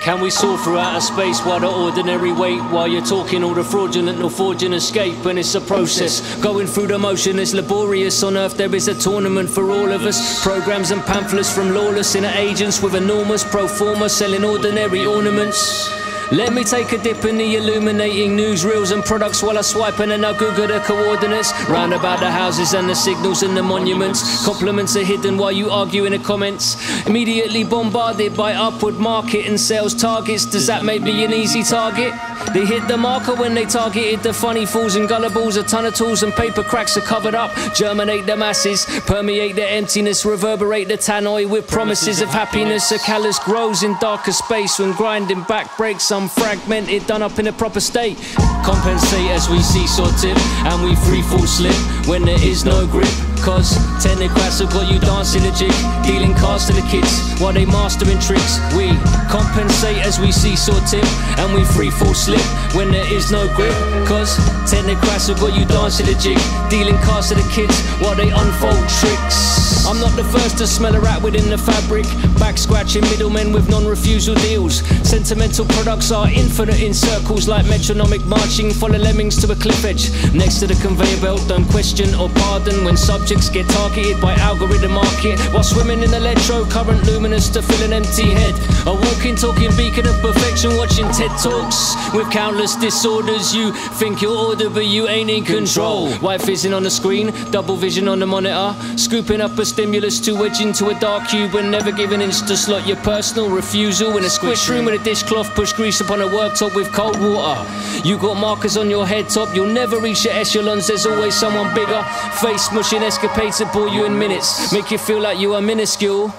Can we soar through outer space while the ordinary wait? While you're talking all the fraudulent nor forging escape, and it's a process. Going through the motion is laborious. On earth, there is a tournament for all of us. Programs and pamphlets from lawless inner agents with enormous pro forma selling ordinary ornaments. Let me take a dip in the illuminating newsreels and products while I swipe and then I Google the coordinates. Round about the houses and the signals and the monuments. Compliments are hidden while you argue in the comments. Immediately bombarded by upward market and sales targets. Does that make me an easy target? They hit the marker when they targeted the funny fools and gullibles. A ton of tools and paper cracks are covered up. Germinate the masses, permeate the emptiness, reverberate the tannoy with promises of happiness. A callus grows in darker space when grinding back breaks unfragmented, done up in a proper state. Compensate as we seesaw tip and we free fall slip when there is no grip. Cause technocrats have got you dancing a jig, dealing cards to the kids while they mastering tricks. We compensate as we seesaw tip and we free fall slip when there is no grip. Cause technocrats have got you dancing a jig, dealing cards to the kids while they unfold tricks. I'm not the first to smell a rat within the fabric, back scratching middlemen with non refusal deals. Sentimental products are infinite in circles like metronomic marching, follow lemmings to a cliff edge. Next to the conveyor belt, don't question or pardon when subjects get targeted by algorithm market while swimming in electro current luminous to fill an empty head. A walking, talking beacon of perfection, watching TED Talks with countless disorders. You think you're order, but you ain't in control. White fizzing on the screen, double vision on the monitor, scooping up a stimulus to wedge into a dark cube and never give an inch to slot your personal refusal in a squish room with a dishcloth, push grease upon a worktop with cold water. You got markers on your head top, you'll never reach your echelons, there's always someone bigger. Face mushing escapades that bore you in minutes, make you feel like you are minuscule.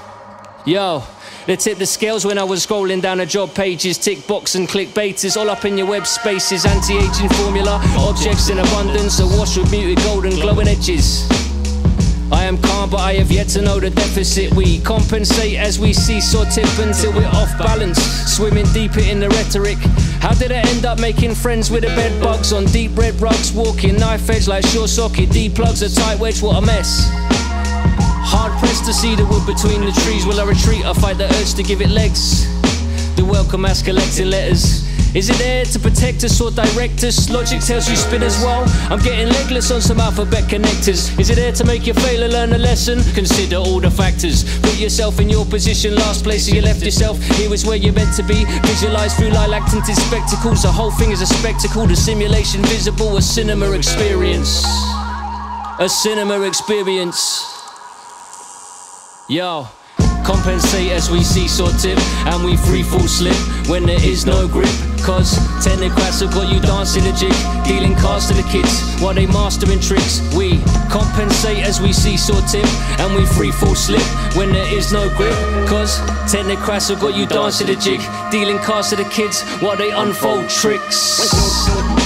Yo. They tip the scales when I was scrolling down the job pages, tick box and click baiters, all up in your web spaces, anti-aging formula, objects in abundance, awash with muted golden glowing edges. Am calm, but I have yet to know the deficit. We compensate as we seesaw tip until we're off balance, swimming deeper in the rhetoric. How did I end up making friends with the bed bugs on deep red rugs, walking knife edge like short socket, D plugs, a tight wedge, what a mess. Hard pressed to see the wood between the trees. Will I retreat? I fight the urge to give it legs. The welcome as collecting letters. Is it there to protect us or direct us? Logic tells you spin as well. I'm getting legless on some alphabet connectors. Is it there to make you fail and learn a lesson? Consider all the factors. Put yourself in your position, last place you left yourself. Here is where you're meant to be. Visualize through lilac tinted spectacles. The whole thing is a spectacle. The simulation visible, a cinema experience. A cinema experience. Yo. Compensate as we seesaw tip and we free fall slip when there is no grip. Cause technocrats have got you dancing a jig, dealing cards to the kids while they mastering tricks. We compensate as we seesaw tip and we free fall slip when there is no grip. Cause technocrats have got you dancing a jig, dealing cards to the kids while they unfold tricks.